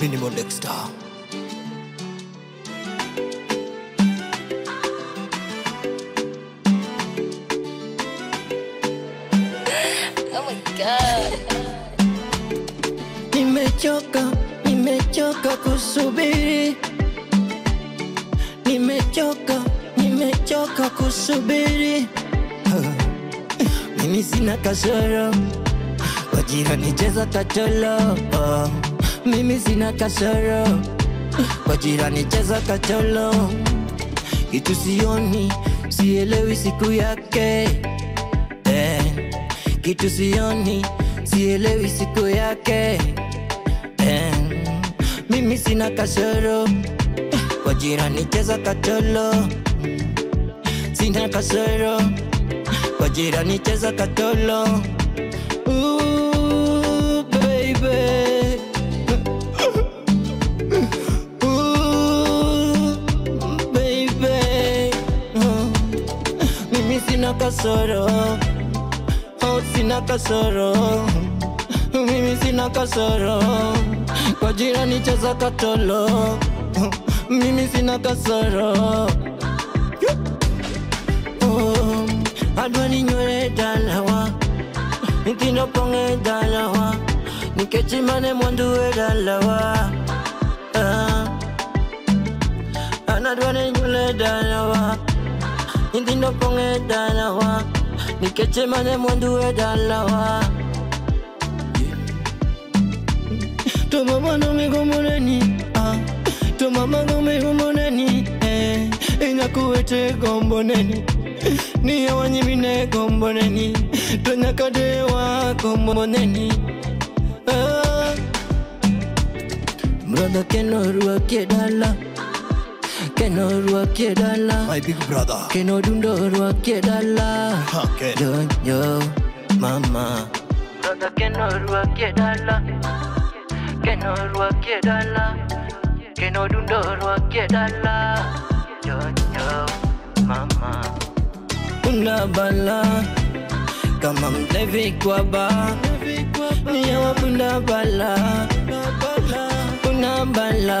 Minimal Dexter. Oh my god. Nimechoka, nimechoka kusubiri, nimechoka, nimechoka kusubiri. Mimi sina kasoro, wajira jirani cheza kacholo. Oh, Mimi sina kasoro, kwa jirani cheza kacholo. Kitu sioni, sielewi siku yake eh. Kitu sioni, sielewi siku yake eh. Mimi sina kasoro, kwa jirani cheza katolo. Sina kasoro, kwa jirani cheza katolo. Sina kasoro. Oh, sina kasoro. Mimi sina kasoro. Kwa jirani cheza katolo. Mimi sina kasoro. Oh, adwa ninywele dalawa. Nithindo ponge dalawa. Nikechimane mwandu e dalawa. Ah. anadwa ninywele dalawa nyithindo ponge dalawa nikechemane mwandu e dalawa. To mama no me gomoneni ah. To mama no me gomoneni eh inyakuwete gomboneni niye wanyimine gomboneni to nyakadewa gomboneni ah. Brother Cannot work your dollar. My big brother. Cannot do not work your la, Okay. Yo, yo, mama. Brother cannot work your dollar. Cannot work your dollar. Cannot do not work your dollar. Yo, yo, mama. Kuna bala. Kama mlevi kwa ba. Niya la, bala. Kuna bala.